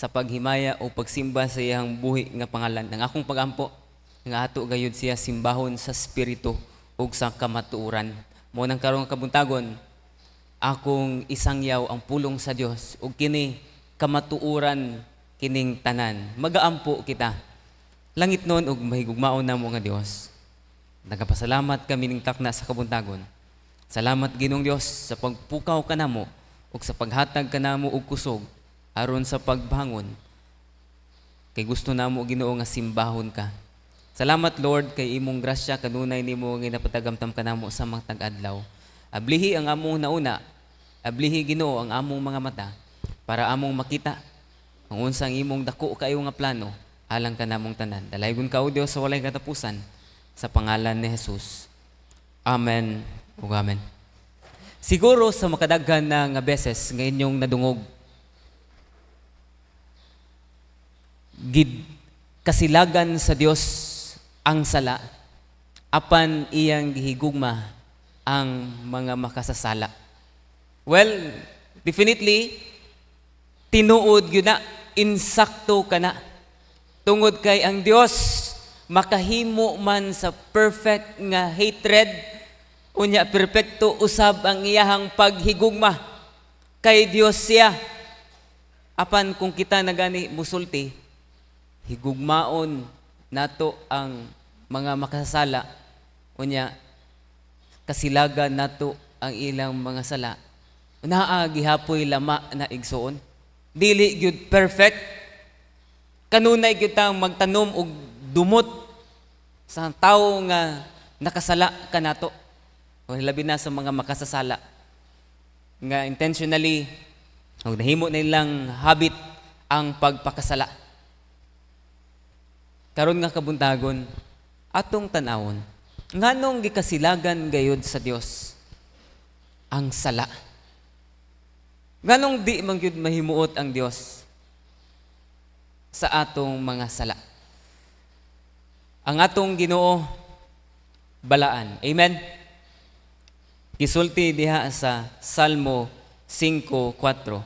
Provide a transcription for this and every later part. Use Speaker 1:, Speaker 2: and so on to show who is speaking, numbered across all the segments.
Speaker 1: sa paghimaya o pagsimba sa iyang buhi nga pangalan. Ang akong pagampo nga ato gayud siya simbahon sa spirito ug sa kamatuoran. Mo nang karong kabuntagon akong isangyaw ang pulong sa Dios ug kini kamatuoran kining tanan. Magaampo kita. Langit noon ug mahigugmaon na mo nga Dios. Nagapasalamat kami ning takna sa kabuntagon. Salamat Ginoong Dios sa pagpukaw kanamo ug sa paghatag kanamo og kusog aron sa pagbangon. Kay gusto namo Ginoo nga simbahon ka. Salamat Lord kay imong grasya kanunay nimo nga napatagamtam kanamo sa mga tag-adlaw. Ablihi ang among nauna, ablihi Ginoo ang among mga mata para among makita ang unsang imong dako kayo nga plano alang kanamong tanan. Dalaygon ka o Dios sa walay katapusan sa pangalan ni Jesus. Amen ug amen. Siguro sa makadaghan na nga beses nga inyong nadungog gid kasilagan sa Dios ang sala apan iyang gihigugma ang mga makasasala. Well, definitely tinuod gyud na insakto ka na tungod kay ang Dios makahimo man sa perfect nga hatred unya perpekto usab ang iyahang paghigugma kay Dios siya apan kung kita nagani musulti higugmaon nato ang mga makasala. Unya kasilagan nato ang ilang mga sala. Naa gihapoy lama na igsoon. Dili gyud perfect. Kanunay gyud magtanom og dumot sa tawo nga nakasala kanato o labi na sa mga makasasala. Nga intentionally o nahimo na ilang habit ang pagpakasala karon nga kabuntagon atong tanawon nganong gikasilagan gayud sa Dios? Ang sala. Nganong di man gyud mahimuot ang Dios sa atong mga sala? Ang atong Ginoo balaan. Amen? Gisulti diha sa Salmo 5:4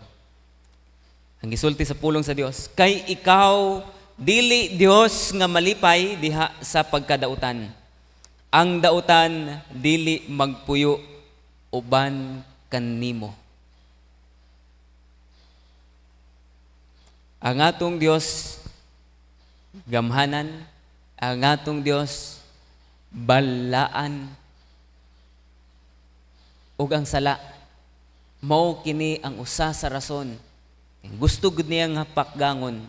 Speaker 1: ang gisulti sa pulong sa Dios kay ikaw dili Dios nga malipay diha sa pagkadautan. Ang dautan dili magpuyo uban kanimo. Ang atong Dios gamhanan, ang atong Dios balaan ug ang sala mao kini ang usa sa rason gusto gud niya nga pakgangon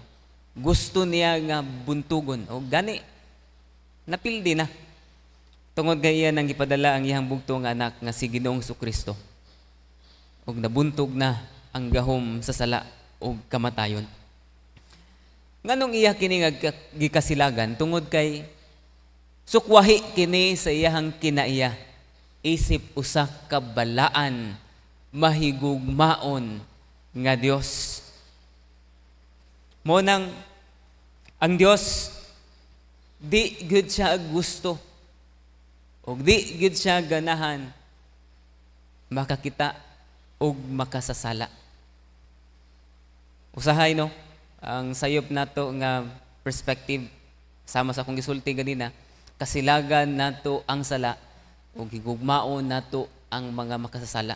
Speaker 1: gusto niya nga buntugon. O gani napildi na. Tungod kay iya nang gipadala ang iyang bugto nga anak nga si Ginoong Kristo ug nabuntog na ang gahom sa sala ug kamatayon. Nganong iya kini nga gikasilagan? Tungod kay sukwahi kini sa iyang kinaiya. Isip usa ka balaan mahigugmaon nga Dios mo nang ang Dios di gud siya gusto o di gud siya ganahan makakita og makasasala. Usahay no ang sayop nato nga perspective sama sa akong gisulti ganina kasilagan nato ang sala ug higugmaon nato ang mga makasasala.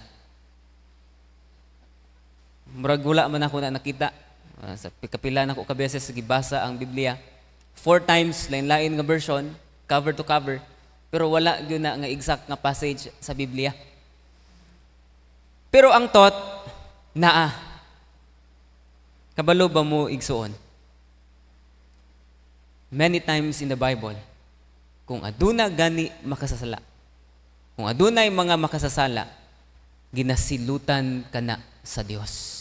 Speaker 1: Murag wala man ako na nakita Uh, sa kapila na ko ka gibasa ang Biblia. Four times, lain-lain nga version, cover to cover. Pero wala gyud na nga exact nga passage sa Biblia. Pero ang thought, naa. Kabalo ba mo igsuon? Many times in the Bible, kung aduna gani makasasala, kung adunay mga makasasala, ginasilutan kana sa Dios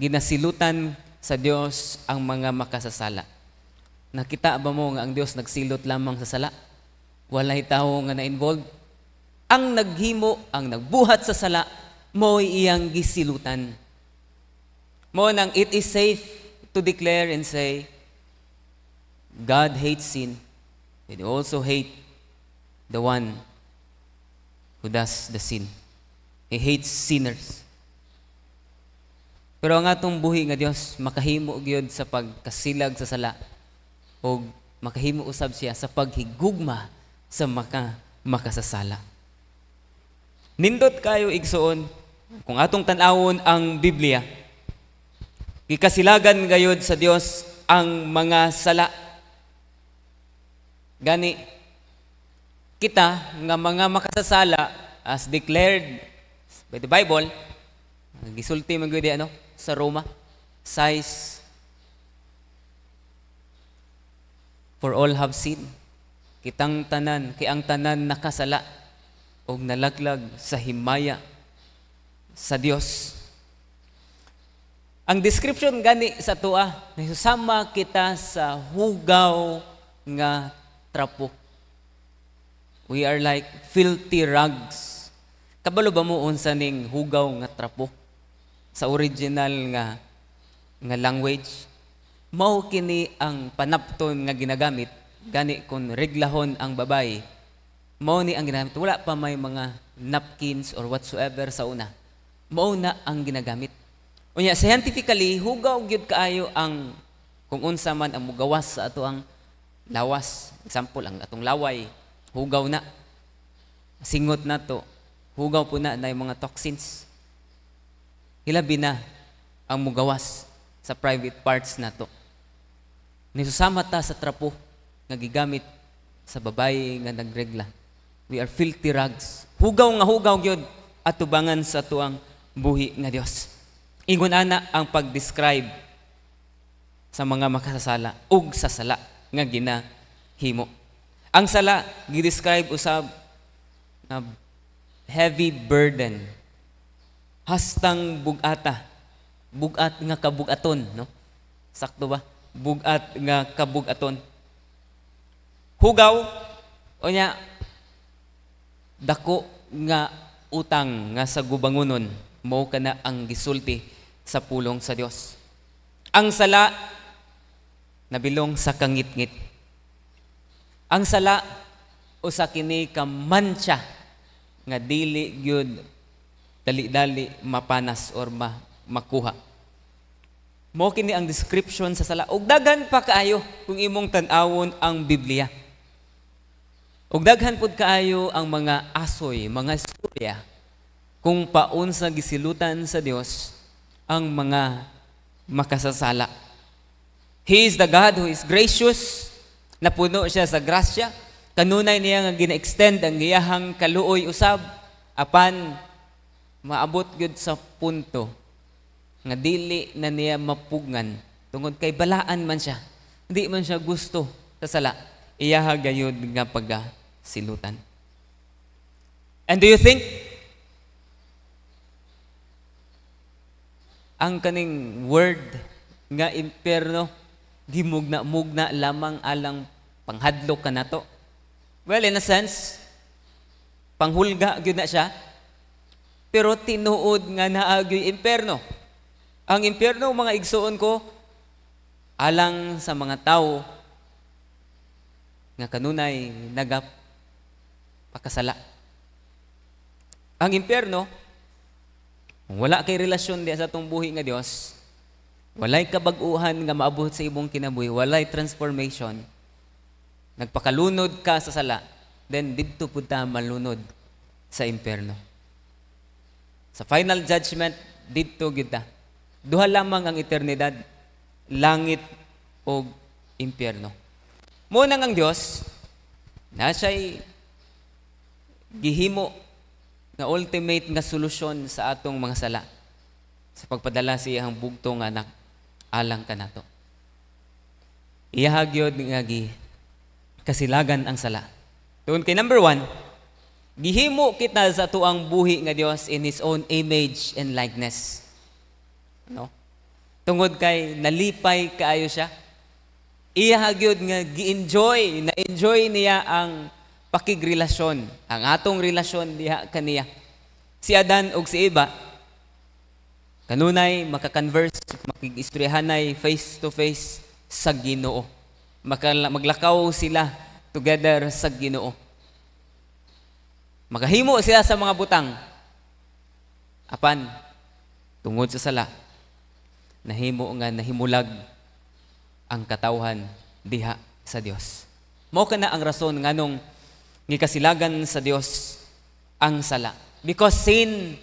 Speaker 1: ginasilutan sa Dios ang mga makasasala. Nakita ba mo nga ang Dios nagsilot lamang sa sala? Walay tao nga na-involved. Ang naghimo, ang nagbuhat sa sala, mo iyang gisilutan. Mo nang it is safe to declare and say, God hates sin, and also hate the one who does the sin. He hates sinners. Pero ang atong buhi nga Dios makahimo gyud sa pagkasilag sa sala o makahimo usab siya sa paghigugma sa maka makasasala. Nindot kayo igsuon kung atong tan-awon ang Biblia. Gikasilagan gayud sa Dios ang mga sala. Gani kita nga mga makasasala as declared by the Bible, gisulti man gyud ano sa Roma, size for all have sinned. Kitang tanan, kay ang tanan nakasala og nalaglag sa himaya sa Dios. Ang description gani sa tuwa, sama kita sa hugaw nga trapo. We are like filthy rags. Kabalo ba mo unsa ning hugaw nga trapo? Sa original nga nga language, mao kini ang panapton nga ginagamit gani kung reglahon ang babay. Mao ni ang ginagamit. Wala pa may mga napkins or whatsoever sa una. Mao na ang ginagamit. Unya scientifically hugaw gyud kaayo ang kung unsa man ang mugawas sa ato ang lawas. Example ang atong laway, hugaw na. Singot na to. Hugaw po na na mga toxins. Hilabi na ang mugawas sa private parts na to. Nisusama ta sa trapo nga gigamit sa babae nga nagregla. We are filthy rags. Hugaw nga hugaw gyud at tubangan sa tuang buhi nga Dios. Ingon ana ang pag-describe sa mga makasasala ug sa sala nga ginahimo. Ang sala gi-describe usab na heavy burden. Hastang bugata. Bugat nga kabugaton, no? Sakto ba? Bugat nga kabugaton. Hugaw o nya dako nga utang nga sa gubangunon mao kana ang gisulti sa pulong sa Dios. Ang sala nabilong sa kangit-ngit. Ang sala usa kini ka mancha nga dili gyud dali-dali mapanas or ma makuha. Mo kini ang description sa sala. Ug daghan pa kaayo kung imong tan-awon ang Biblia. Ug daghan pud kaayo ang mga asoy, mga istorya kung paunsa gisilutan sa Dios ang mga makasasala. He is the God who is gracious, napuno siya sa grasya, kanunay niya nga gina-extend ang iyahang kaluoy usab apan maabot gyud sa punto nga dili na niya mapugngan tungod kay balaan man siya. Hindi man siya gusto sa sala. Iyaha gayud nga pagka silutan. And do you think ang kaning word nga imperno gimugna-mugna lamang alang panghadlok ka nato? Well, in a sense, panghulga gyud na siya. Pero tinuod nga naagyoy imperno. Ang imperno mga igsuon ko alang sa mga tao nga kanunay nagap pakasala. Ang impyerno, wala kay relasyon di sa atong buhi nga Dios, walay kabag-uhan nga maabot sa imong kinabuhi, walay transformation, nagpakalunod ka sa sala, then didto pud ta malunod sa impyerno. Sa final judgment, didto gid ta. Duha lamang ang eternidad, langit o impyerno. Mo nang ang Dios, na siya'y gihimo nga ultimate nga solusyon sa atong mga sala sa pagpadala sa iyang bugto nga anak alang kanato. Iyahagyod nga gi kasilagan ang sala. Tungod kay number one, gihimo kita sa tuang buhi nga Dios in His own image and likeness. No? Tungod kay nalipay kaayo siya. Iyahagyod nga gi-enjoy, na-enjoy niya ang pakigrelasyon, ang atong relasyon diha kaniya. Si Adan ug si Eva, kanunay makakonverse, makig-istoryahanay face to face sa Ginoo. Maglakaw sila together sa Ginoo. Magahimo sila sa mga butang. Apan, tungod sa sala, nahimo nga nahimulag ang katawhan diha sa Dios. Mao kana ang rason nganong gikasilagan sa Dios ang sala. Because sin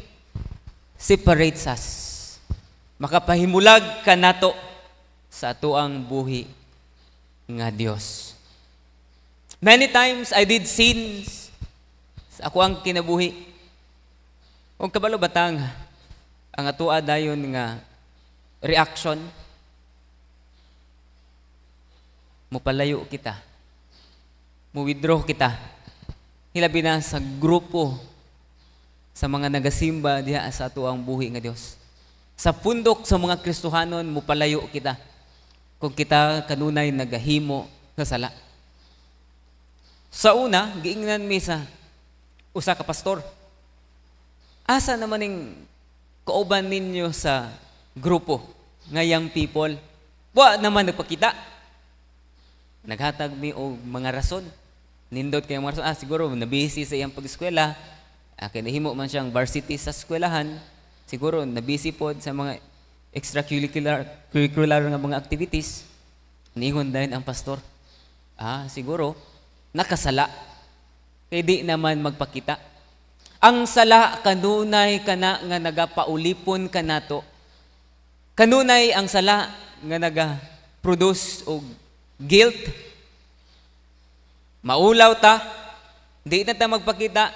Speaker 1: separates us. Makapahimulag ka nato sa atuang buhi nga Dios. Many times I did sins sa ako ang kinabuhi. O kabalo batang ang atua dayon nga reaction mupalayo kita. Mu-withdraw kita. Hilabi na sa grupo sa mga nagasimba diha sa ato ang buhi nga Dios. Sa pundok sa mga Kristohanon mupalayo kita kung kita kanunay nagahimo sa sala. Sa una, giingnan mi sa usa ka pastor. Asa naman ning kauban ninyo sa grupo nga young people? Wa naman nagpakita. Naghatag mi og mga rason. Nindot kay mga rason. Ah, siguro nabisi sa iyang pag-eskwela. Ah, kaya nahimo man siyang varsity sa eskwelahan. Siguro nabisi pod sa mga extracurricular curricular nga mga activities. Niingon din ang pastor. Ah, siguro nakasala. Kaya di naman magpakita. Ang sala kanunay kana nga nagapaulipon kanato. Kanunay ang sala nga naga produce og guilt. Maulaw ta, di na ta magpakita,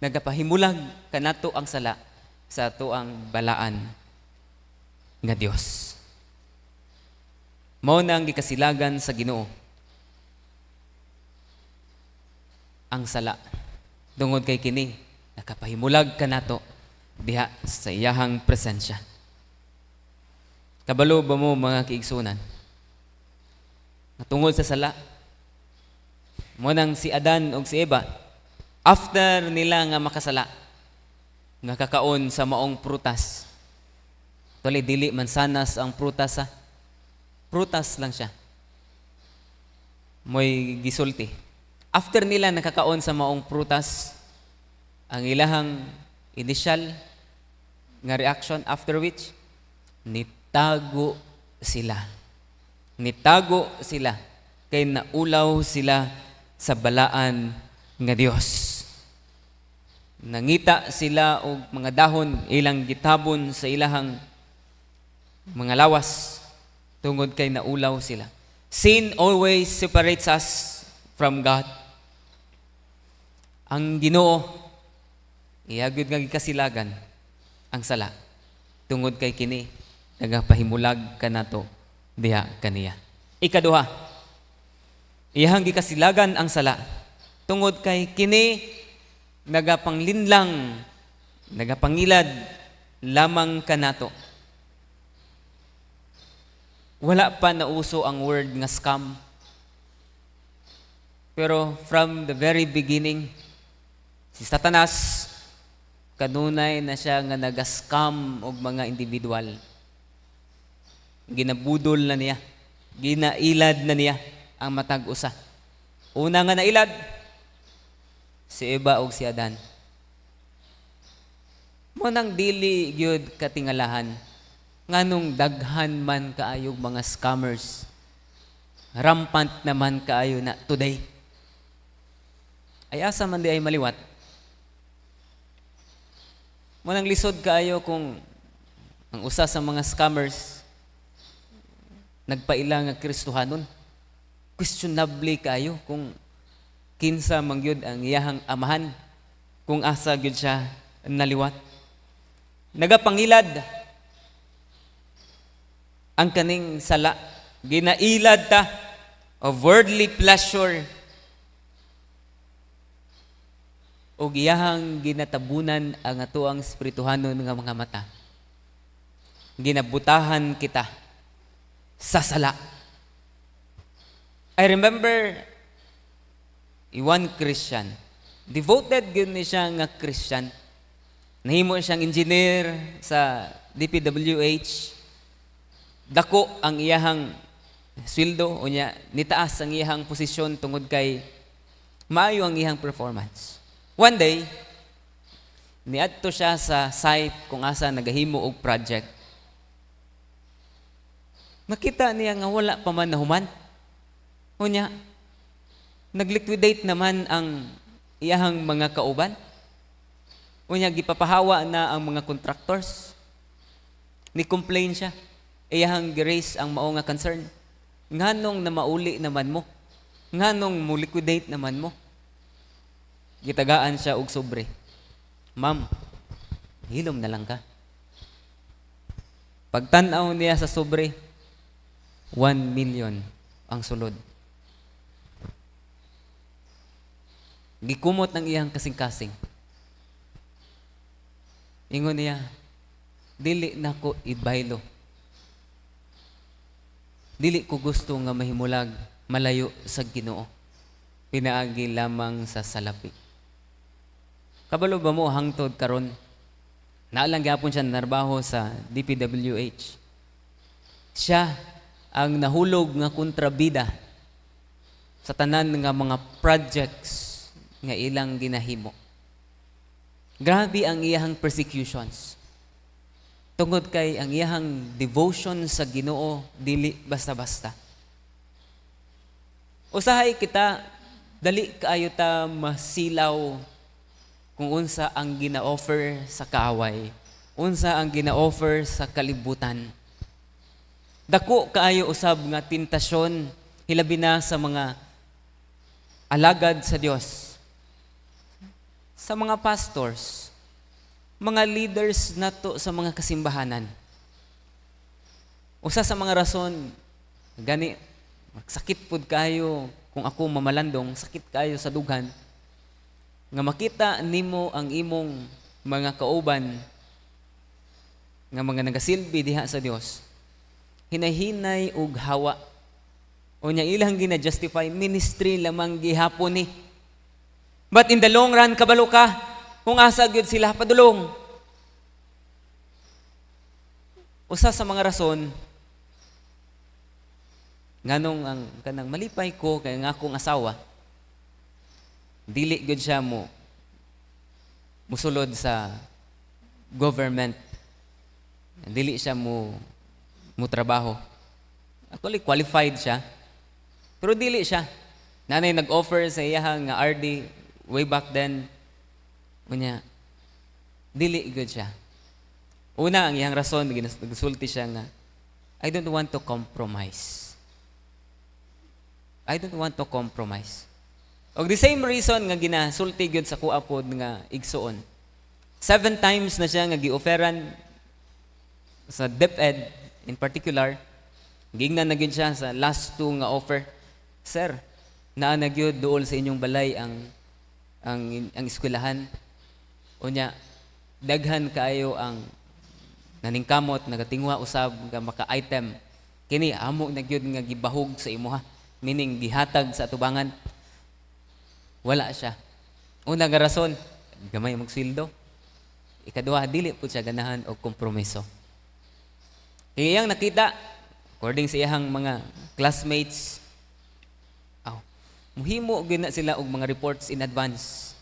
Speaker 1: nagapahimulag kanato ang sala sa ato ang balaan nga Dios. Mao na ang gikasilagan sa Ginoo. Ang sala tungod kay kini nakapahimulag kanato diha sa iyahang presensya. Kabalo ba mo mga kiigsunan? Tungod sa sala, mo nang si Adan o si Eva, after nila nga makasala, nga sa maong prutas, Tuloy, dili mansanas ang prutas ha. Prutas lang siya. Mo'y gisulti. After nila nakakaon sa maong prutas, ang ilahang initial nga reaction after which, nitago sila. Nitago sila. Kay naulaw sila sa balaan nga Dios. Nangita sila og mga dahon ilang gitabon sa ilahang mga lawas tungod kay naulaw sila. Sin always separates us from God. Ang Ginoo iyagud nga gikasilagan ang sala tungod kay kini nagapahimulag kanato diha kaniya. Ikaduha, iyang gikasilagan ang sala tungod kay kini nagapanglinlang nagapangilad lamang kanato. Wala pa nauso ang word nga scam. Pero from the very beginning, si Satanas, kanunay na siya nga naga-scam og mga individual. Ginabudol na niya. Ginailad na niya ang matag usa. Una nga nailad, si Eva og si Adan. Mo nang dili gyud katingalahan nganong daghan man kaayog mga scammers. Rampant naman kaayo na today. Ay asa man di ay maliwat. Munang lisod kaayo kung ang usa sa mga scammers nagpaila nga Kristohanon. Questionable kayo kung kinsa mangyud ang iyahang amahan kung asa gyud siya naliwat. Nagapangilad ang kaning sala ginailad ta of worldly pleasure o giyahang ginatabunan ang atuang spirituhanon nga mga mata. Ginabutahan kita sa sala. I remember one Christian. Devoted gyud ni siya nga Christian. Nahimo siyang engineer sa DPWH. Dako ang iyahang sweldo o niya nitaas ang iyahang posisyon tungod kay maayo ang iyahang performance. One day, niadto siya sa site kung asa nagahimo og project. Makita niya nga wala pa man nahuman. Unya, nagliquidate naman ang iyahang mga kauban. Unya, gipapahawa na ang mga contractors. Ni-complain siya. Iyahang girace ang mao nga concern. Nganong na mauli naman mo? Nganong mo liquidate naman mo? Gitagaan siya og sobre. Ma'am, hilom na lang ka. Pagtanaw niya sa sobre, 1 million ang sulod. Gikumot ng iyang kasing-kasing. Ingon niya, dili na ko ibaylo. Dili ko gusto nga mahimulag malayo sa Ginoo. Pinaagi lamang sa salapi. Kabalo ba mo hangtod karon? Naalang gyapon siya narbaho sa DPWH. Siya ang nahulog nga kontrabida sa tanan nga mga projects nga ilang ginahimo. Grabe ang iyahang persecutions. Tungod kay ang iyahang devotion sa Ginoo dili basta-basta. Usahay kita dali kaayo ta masilaw kung unsa ang gina-offer sa kaaway, unsa ang gina-offer sa kalibutan. Dako kaayo usab nga tentasyon hilabi na sa mga alagad sa Dios. Sa mga pastors, mga leaders nato sa mga kasimbahanan. Usa sa mga rason gani sakit pud kayo kung ako mamalandong, sakit kayo sa dughan nga makita nimo ang imong mga kauban nga mga nagasilbi diha sa Dios. Hinahinay ug hawa. O nya ilang gina-justify ministry lamang gihapon ni. But in the long run kabalo ka? Kung asa gyud sila padulong. Usa sa mga rason nganong ang kanang malipay ko kay nga akong asawa dili gud siya mo musulod sa government. Dili siya mo mo trabaho. Actually qualified siya. Pero dili siya. Nanay nag-offer sa iya nga RD way back then. Unya dili gud siya. Una ang iyang rason nagsulti siya nga I don't want to compromise. I don't want to compromise Og the same reason nga ginasulti gyud sa kuha nga igsuon. Seven times na siya nga gioferan sa DepEd in particular. Gingnan na gyud siya sa last two nga offer. Sir, naa na gyud duol sa inyong balay ang ang ang eskwelahan. Unya daghan kaayo ang naningkamot nagatingwa usab nga maka-item kini amo na gyud nga gibahog sa imuha meaning gihatag sa atubangan wala siya. Una nga rason, gamay magsildo. Ikaduha, dili po siya ganahan o kompromiso. Kaya iyang nakita, according sa iyang mga classmates, oh, muhimo gina sila og mga reports in advance.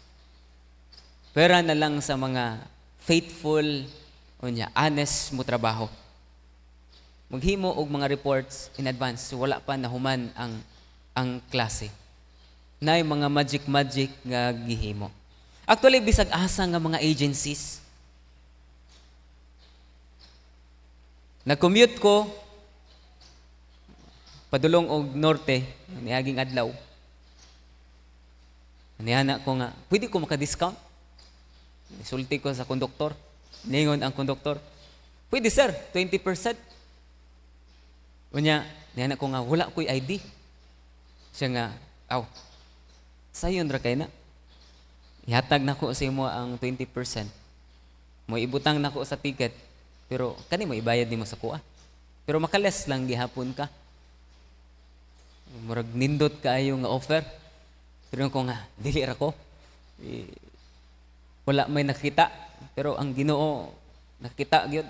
Speaker 1: Pera na lang sa mga faithful o niya, honest mo trabaho. Maghimo og mga reports in advance, wala pa nahuman ang ang klase na mga magic-magic nga gihimo. Actually, bisag asa nga mga agencies. Nag-commute ko, padulong og norte, niaging adlaw. Niyana ko nga, pwede ko maka-discount? Isulti ko sa konduktor. Ningon ang konduktor, pwede sir, 20%. Unya, niyana ko nga, wala ko'y ID. Siya nga, aw, sayon ra kay na. Ihatag nako sa imo ang 20%. Mo ibutang nako sa ticket, pero kani mo ibayad nimo sa kuha. Pero makales lang gihapon ka. Murag nindot kaayo nga offer. Pero ko nga, dili ra ko. Wala may nakita. Pero ang ginoo, nakita gyud.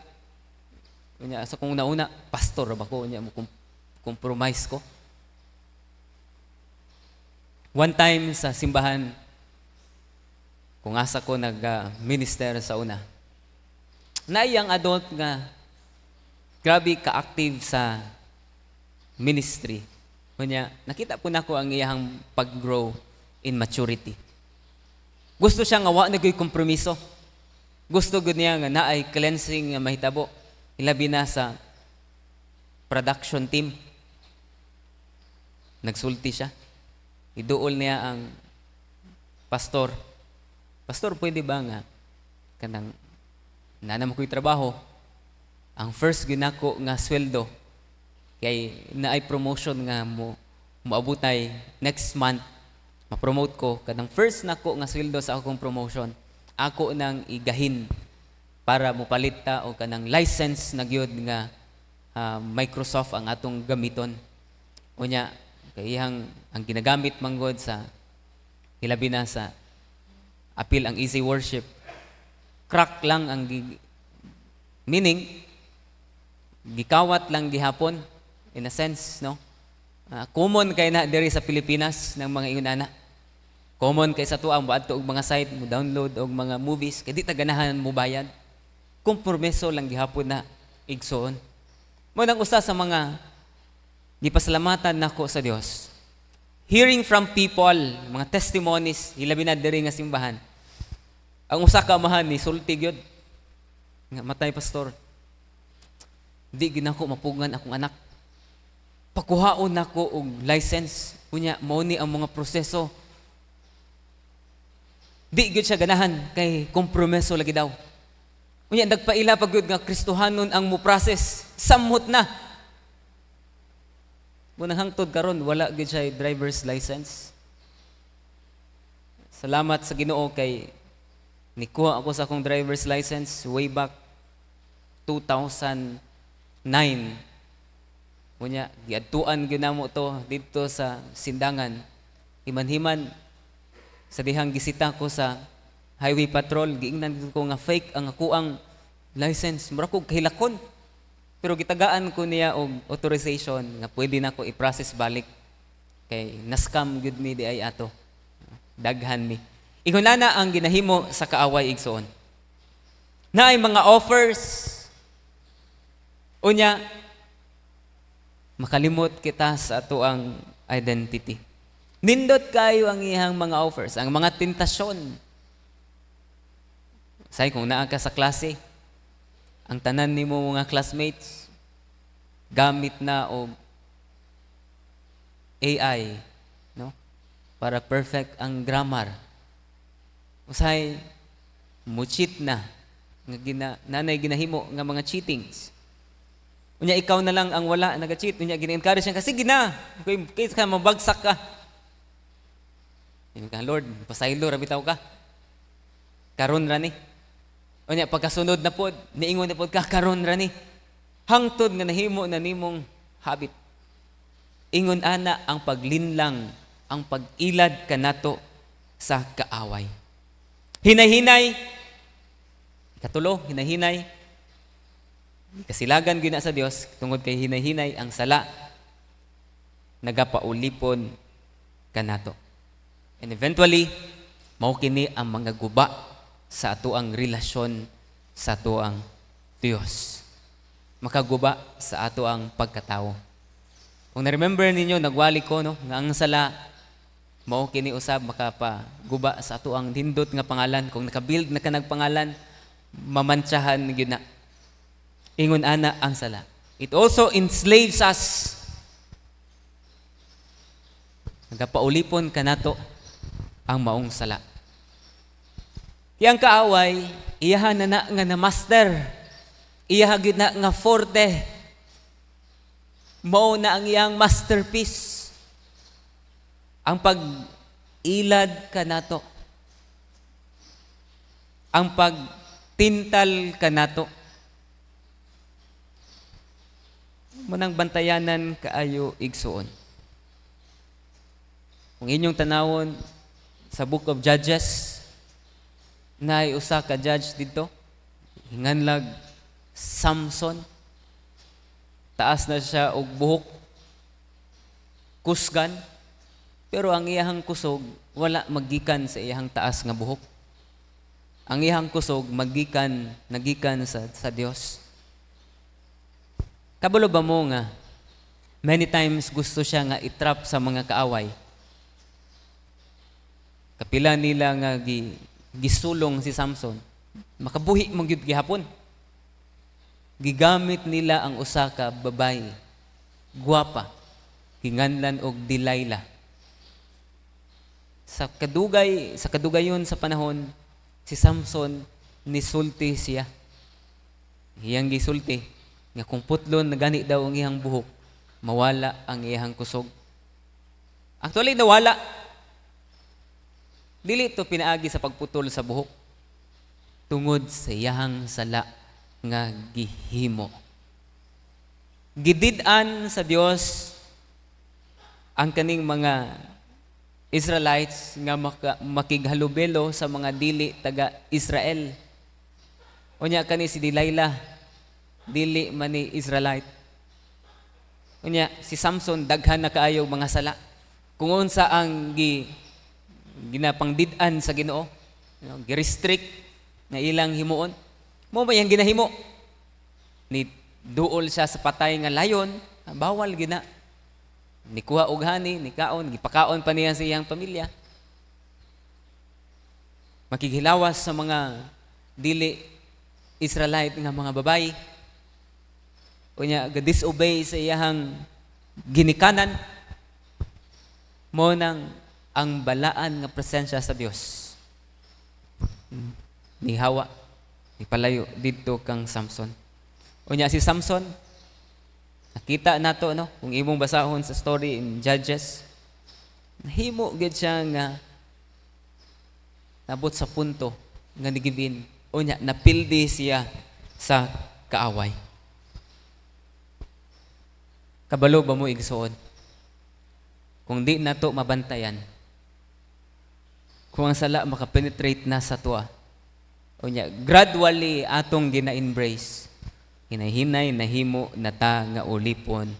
Speaker 1: Kanya, sa kung nauna, pastor ba ko, niya mo compromise ko. One time sa simbahan, kung asa ko nag-minister sa una, na iyang adult nga grabe ka-active sa ministry. Kunya, nakita po nako ang iyang pag-grow in maturity. Gusto siya nga wa na gyud kompromiso. Gusto gud niya nga naay cleansing nga mahitabo. Ilabi na sa production team. Nagsulti siya. Iduol niya ang pastor. Pastor, pwede ba nga? Kanang nanam ko'y trabaho, ang first ginako nga sweldo. Kay naay promotion nga mo maabutay next month. Ma-promote ko. Kanang first nako nga sweldo sa akong promotion ako nang igahin para mopalit ta og kanang license na gyud nga uh, Microsoft ang atong gamiton. Unya kay iyang ang ginagamit manggod sa hilabi na sa appeal ang easy worship. Crack lang ang gi- meaning gikawat lang gihapon in a sense no? Uh, common kay na diri sa Pilipinas ng mga ingunana common kay sa tuang moadto og mga site mo download og mga movies kay di ta ganahan mo bayad. Kompromiso lang gihapon na igsoon. Mo nang usa sa mga gipasalamatan nako sa Dios hearing from people mga testimonies hilabi na diri nga simbahan. Ang usa ka amahan ni sulti gyud. Nga matay pastor. Di ginako mapugan akong anak. Pakuhaon nako og license. Unya mao ni ang mga proseso. Di gyud siya ganahan kay kompromiso lagi daw. Unya nagpaila pag nga Kristohanon ang mo process samot na Munang hangtod karon wala gyud siya driver's license. Salamat sa Ginoo kay nikuha ako sa akong driver's license way back 2009. Unya, giadtuan gyud namo to dito sa Sindangan. Himan-himan sa dihang gisita ko sa highway patrol, giingnan ko nga fake ang akuang license. Mura ko kahilakon. Pero gitagaan ko niya og authorization nga pwede na ko i-process balik kay naskam gud mi di ay ato. Daghan mi. Ihunana ang ginahimo sa kaaway igsoon. Naay mga offers. Unya makalimot kita sa ato ang identity. Nindot kayo ang iyang mga offers, ang mga tentasyon. Say kung naa ka sa klase, ang tanan nimo mga classmates gamit na og AI no? Para perfect ang grammar. Usay mo cheat na. Nga gina, nanay ginahimo nga mga cheatings. Unya ikaw na lang ang wala naga-cheat unya gina-encourage siya kasi gina kay kay ka. Mabagsak ka Ini Lord pasaylo ra bitaw ka. Karon ra ni Unya pagkasunod na pod, niingon na pod kakaron ra ni. Hangtod nga nahimo na nimong habit. Ingon ana ang paglinlang, ang pag-ilad kanato sa kaaway. Hinay-hinay, katulo, hinay-hinay, kasilagan gina sa Dios tungod kay hinay-hinay ang sala nagapaulipon kanato. And eventually, mao kini ang mga guba sa ato ang relasyon sa ato ang Dios. Makaguba sa ato ang pagkatao. Kung na-remember ninyo, nagwali ko, no, nga ang sala, mao kini usab makapaguba sa ato ang hindot nga pangalan. Kung nakabuild na ka nagpangalan, mamantsahan gyud na. Ingon ana ang sala. It also enslaves us. Nagapaulipon kanato ang maong sala. Yang kaaway, iyahan na na nga na master. Iyahagid na nga forte. Mao na ang iyang masterpiece. Ang pag-ilad ka nato. Ang pagtintal ka nato. Munang bantayanan kaayo igsuon. Kung inyong tanawon sa Book of Judges, na usa ka judge dito? Hinganlag Samson. Taas na siya og buhok. Kusgan. Pero ang iyahang kusog wala magikan sa iyahang taas nga buhok. Ang iyahang kusog magikan nagikan sa sa Dios kabalo ba mo nga? Many times gusto siya nga itrap sa mga kaaway. Kapila nila nga gi, gisulong si Samson. Makabuhi mong gyud gihapon. Gigamit nila ang usa ka babae. Guwapa. Hinganlan og Delilah. Sa kadugay, sa kadugayon sa panahon, si Samson nisulti siya. Iyang gisulti nga kung putlon na gani daw ang iyang buhok, mawala ang iyang kusog. Actually, nawala. Dili to pinaagi sa pagputol sa buhok. Tungod sa iyang sala nga gihimo. Gididan sa Dios ang kaning mga Israelites nga maka, makighalubelo sa mga dili taga Israel. Unya kani si Delilah dili man ni Israelite. Unya si Samson daghan na kaayo mga sala. Kung unsa ang gi ginapangdidan sa Ginoo, you know, gi-restrict na ilang himuon. Mo ba yang ginahimo? Ni duol siya sa patay nga layon, bawal gina. Ni kuha og hani, ni kaon, gipakaon pa niya sa iyang pamilya. Makighilawas sa mga dili Israelite nga mga babae. Unya ga-disobey sa iyang ginikanan mo nang ang balaan nga presensya sa Dios. Ni Hawa, ni palayo dito kang Samson. Unya si Samson, nakita nato no, kung imong basahon sa story in Judges, nahimo gid siya nga nabot sa punto nga nigibin. Unya napildi siya sa kaaway. Kabalo ba mo igsuon? Kung di nato mabantayan, kung ang sala makapenetrate na sa tuwa, unya gradually atong gina-embrace hinahinay nahimo nata nga ulipon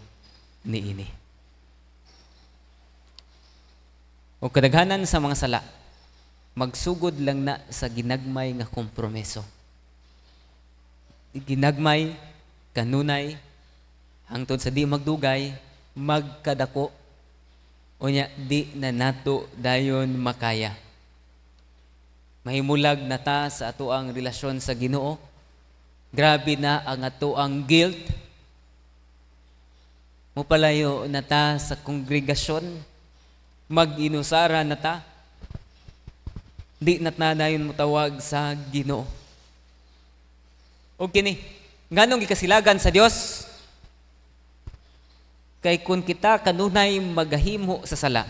Speaker 1: niini. O kadaghanan sa mga sala, magsugod lang na sa ginagmay nga kompromiso. Ginagmay, kanunay, hangtod sa di magdugay, magkadako, unya di na nato dayon makaya. Mahimulag na ta sa ato ang relasyon sa Ginoo, Grabe na ang ato ang guilt. Mupalayo na ta sa kongregasyon. Mag-inusara na ta. Di na dayon mutawag sa Ginoo. O kini, nganong gikasilagan sa Dios? Kay kun kita kanunay magahimo sa sala,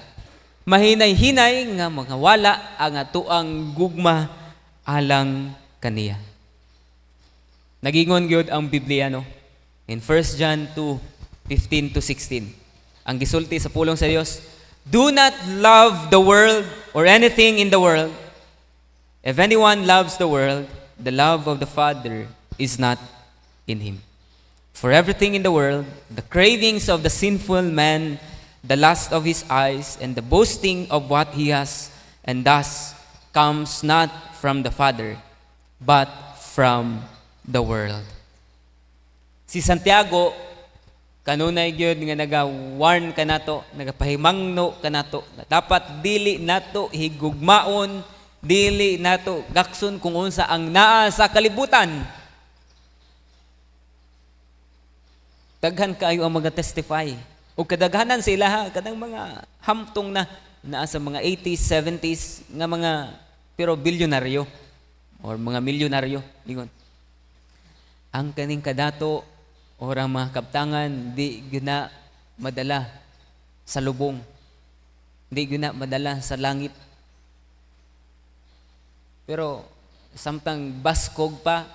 Speaker 1: mahinay-hinay nga mga wala ang atuang gugma alang kaniya. Nagingon gyud ang Biblia no. In 1 John 2:15 to 16. Ang gisulti sa pulong sa Dios, Do not love the world or anything in the world. If anyone loves the world, the love of the Father is not in him. For everything in the world, the cravings of the sinful man, the lust of his eyes, and the boasting of what he has, and thus comes not from the Father, but from the world. Si Santiago, kanunay gyud nga naga-warn kanato, nagapahimangno kanato, na dapat dili nato higugmaon, dili nato gakson kung unsa ang naa sa kalibutan. Daghan kayo ang mga testify. O kadaghanan sila ha, kadang mga hamtong na naa sa mga 80s, 70s nga mga pero bilyonaryo. Or mga milyonaryo ingon. Ang kaning kadato orang mga kaptangan di gina madala sa lubong. Di gina madala sa langit. Pero samtang baskog pa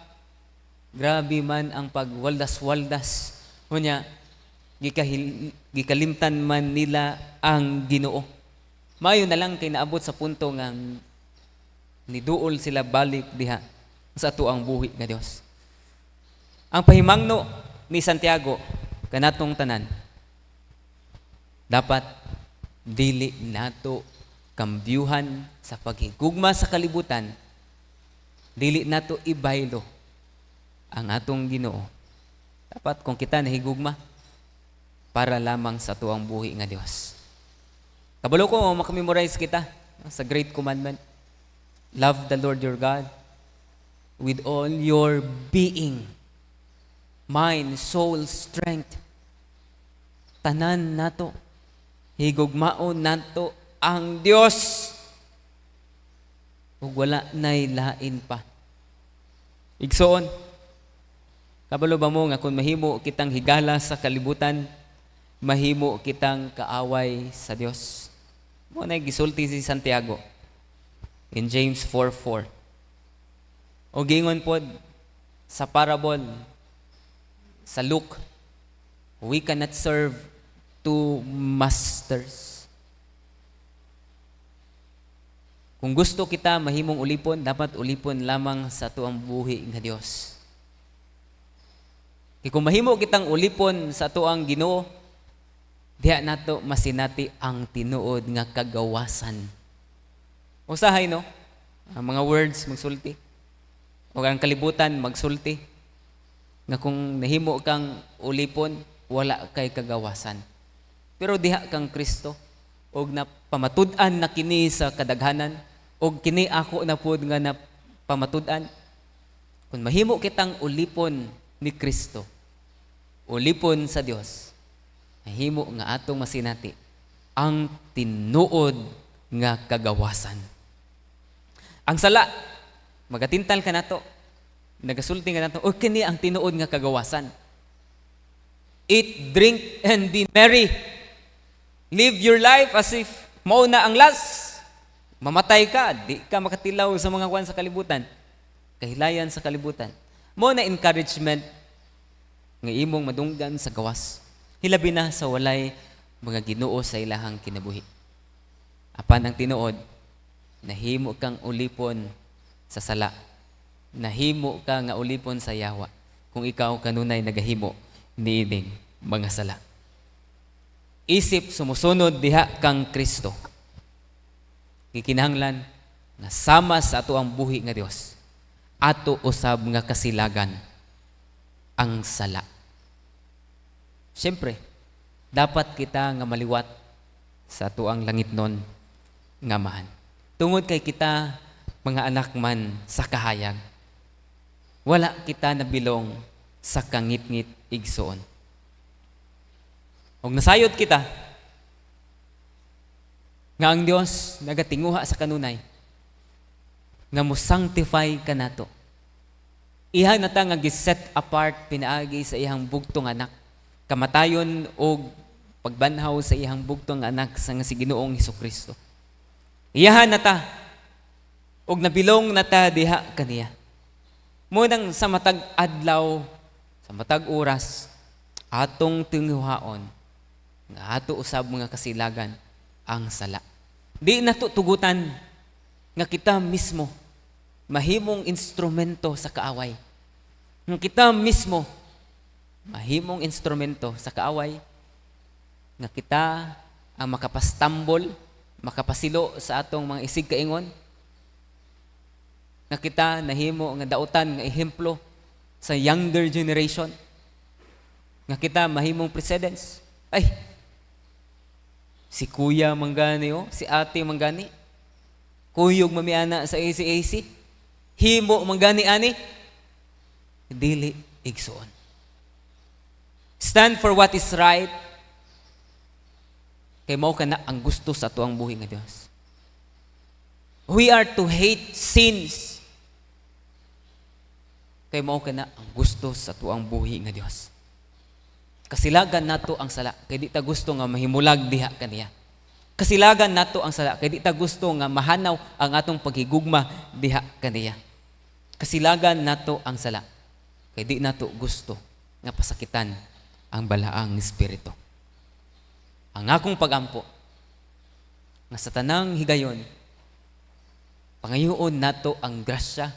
Speaker 1: grabe man ang pagwaldas-waldas. Unya gikahil, gikalimtan man nila ang Ginoo. Mayo na lang kay naabot sa punto nga niduol sila balik diha sa ato ang buhi nga Dios ang pahimangno ni Santiago kanatong tanan dapat dili nato kambyuhan sa paghigugma sa kalibutan dili nato ibaylo ang atong Ginoo. Dapat kung kita nahigugma para lamang sa tuang buhi nga Dios. Kabalo ko makamemorize kita sa great commandment. Love the Lord your God with all your being, mind, soul, strength. Tanan nato. Higugmaon nato ang Dios. Ug wala nay lain pa. Igsoon. Kabalo ba mo nga kung mahimo kitang higala sa kalibutan, mahimo kitang kaaway sa Dios. Mo na gisulti si Santiago in James 4:4. O gingon pod sa parable sa Luke, we cannot serve two masters. Kung gusto kita mahimong ulipon, dapat ulipon lamang sa tuang buhi nga Dios. Kung mahimo kitang ulipon sa tuang Ginoo, diha nato masinati ang tinuod nga kagawasan. Usahay no? Ang mga words magsulti. O ang kalibutan magsulti. Nga kung nahimo kang ulipon, wala kay kagawasan. Pero diha kang Kristo og na pamatud-an na kini sa kadaghanan og kini ako na pud nga na pamatud-an kung mahimo kitang ulipon ni Kristo ulipon sa Dios mahimo nga atong masinati ang tinuod nga kagawasan ang sala magatintal ka nato nagasulti ka nato o kini ang tinuod nga kagawasan eat drink and be merry Live your life as if mao na ang last. Mamatay ka, di ka makatilaw sa mga kwan sa kalibutan. Kahilayan sa kalibutan. Mo na encouragement nga imong madunggan sa gawas. Hilabi na sa walay mga Ginoo sa ilahang kinabuhi. Apan ang tinuod, nahimo kang ulipon sa sala. Nahimo ka nga ulipon sa yawa kung ikaw kanunay nagahimo niining mga sala isip sumusunod diha kang Kristo. Gikinahanglan nga sama sa ato ang buhi nga Dios. Ato usab nga kasilagan ang sala. Siyempre, dapat kita nga maliwat sa ato ang langit nun nga mahan. Tungod kay kita mga anak man sa kahayag. Wala kita nabilong sa kangit-ngit igsoon Og nasayod kita nga ang Dios nagatinguha sa kanunay nga mo sanctify ka nato. Iha na ta nga giset apart pinaagi sa ihang bugtong anak. Kamatayon og pagbanhaw sa ihang bugtong anak sa nga si Ginoong Kristo. Iyahan na ta og nabilong na ta diha kaniya. Munang sa matag adlaw, sa matag oras, atong tinguhaon nga ato usab mga kasilagan ang sala. Di nato tugutan nga kita mismo mahimong instrumento sa kaaway. Nga kita mismo mahimong instrumento sa kaaway nga kita ang makapastambol, makapasilo sa atong mga isig kaingon nga kita nahimo nga dautan nga ehemplo sa younger generation nga kita mahimong precedence ay Si kuya manggani o, si ate manggani. Kuyog mamiana sa AC-AC. Himo manggani ani. Dili igsoon. Stand for what is right. Kay mao kana ang gusto sa tuang buhi nga Dios. We are to hate sins. Kay mao kana ang gusto sa tuang buhi nga Dios. Kasilagan nato ang sala kay di ta gusto nga mahimulag diha kaniya. Kasilagan nato ang sala kay di ta gusto nga mahanaw ang atong paghigugma diha kaniya. Kasilagan nato ang sala kay di nato gusto nga pasakitan ang balaang espiritu. Ang akong pagampo nga sa tanang higayon pangayoon nato ang grasya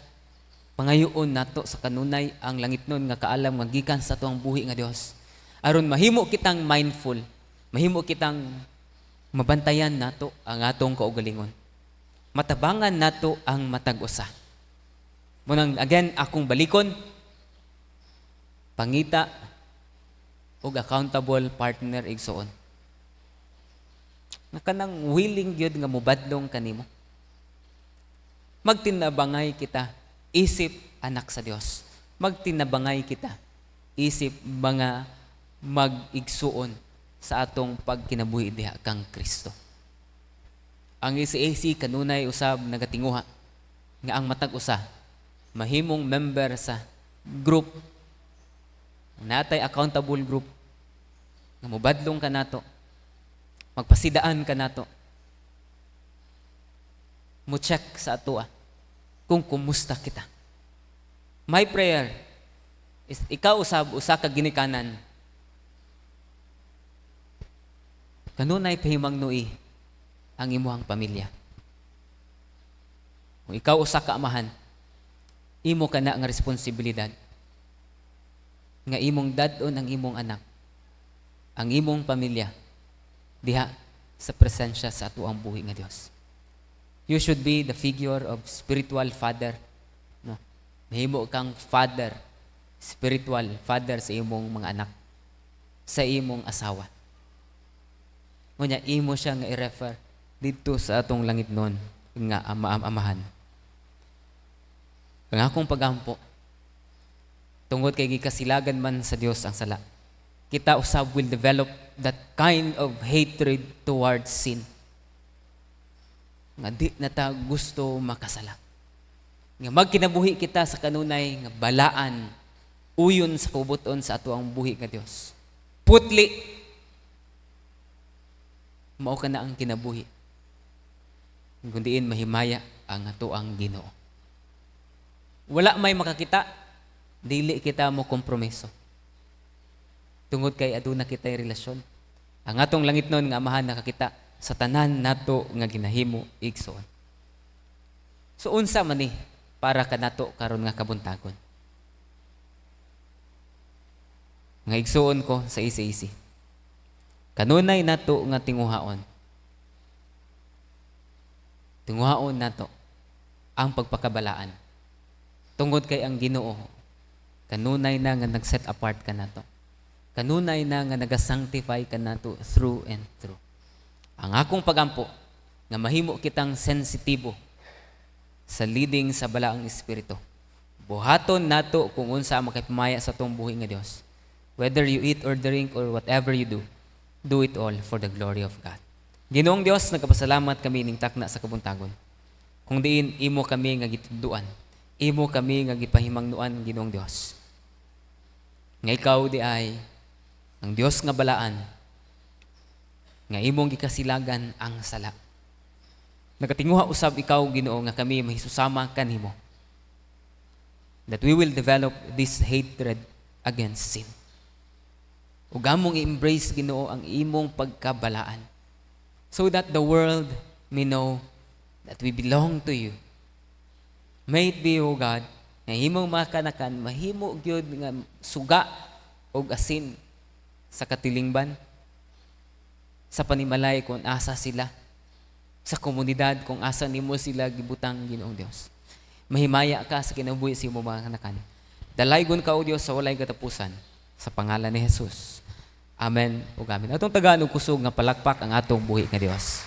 Speaker 1: pangayoon nato sa kanunay ang langit nun nga kaalam nga gikan sa tuang buhi nga Dios aron mahimo kitang mindful, mahimo kitang mabantayan nato ang atong kaugalingon. Matabangan nato ang matag usa. Munang again akong balikon pangita ug accountable partner igsoon. Nga kanang willing gyud nga mubadlong kanimo. Magtinabangay kita, isip anak sa Dios. Magtinabangay kita, isip mga mag-igsuon sa atong pagkinabuhi diha kang Kristo. Ang ECAC kanunay usab nagatinguha nga ang matag usa mahimong member sa group natay accountable group. Nga mubadlong ka nato. Magpasidaan ka nato. Mo check sa ato ah, kung kumusta kita. My prayer is ikaw usab usa ka ginikanan. Kanunay pahimang nui ang imuhang pamilya. Kung ikaw usa ka amahan imo ka na nga responsibilidad nga imong dadon ang imong anak ang imong pamilya diha sa presensya sa ato ang buhi nga Dios you should be the figure of spiritual father no? Mahimo kang father spiritual father sa imong mga anak sa imong asawa. Ngunya, imo siya nga i-refer dito sa atong langit noon nga ama amahan. Ang akong pagampo, tungod kay gikasilagan man sa Dios ang sala, kita usab will develop that kind of hatred towards sin. Nga di na ta gusto makasala. Nga magkinabuhi kita sa kanunay nga balaan, uyon sa kubuton sa ato ang buhi nga Dios. Putli mao ka na ang kinabuhi. Kung diin mahimaya ang ato ang Ginoo. Wala may makakita, dili kita mo kompromiso. Tungod kay aduna kitay relasyon. Ang atong langit nun nga amahan nakakita sa tanan nato nga ginahimo igsoon. So unsa man ni para kanato karon nga kabuntagon. Nga igsoon ko sa isi-isi. Kanunay nato nga tinguhaon. Tinguhaon nato ang pagpakabalaan. Tungod kay ang Ginoo kanunay na nga nag-set apart ka nato. Kanunay na nga nagasanctify ka nato through and through. Ang akong pagampo nga mahimo kitang sensitibo sa leading sa balaang espiritu. Buhaton nato kung unsa ang makipamaya sa tong buhi nga Dios. Whether you eat or drink or whatever you do, do it all for the glory of God. Ginoong Dios, nagkapasalamat kami ning takna sa kabuntagon. Kung diin imo kami nga gituduan, imo kami nga gipahimangnuan Ginoong Dios. Nga ikaw di ay ang Dios nga balaan nga imong gikasilagan ang sala. Nagatinguha usab ikaw Ginoo nga kami mahisusama kanimo. That we will develop this hatred against sin. Ug among i-embrace Ginoo ang imong pagkabalaan so that the world may know that we belong to you. May it be, O God, nga himong makanakan, mahimo gyud nga suga og asin sa katilingban, sa panimalay kung asa sila, sa komunidad kung asa nimo sila gibutang Ginoong Dios. Mahimaya ka sa kinabuhi sa imong mga kanakan. Dalaygon ka, O Dios, sa walay katapusan, sa pangalan ni Jesus. Amen ug amen. Atong tagaan og kusog nga palakpak ang atong buhi nga Dios.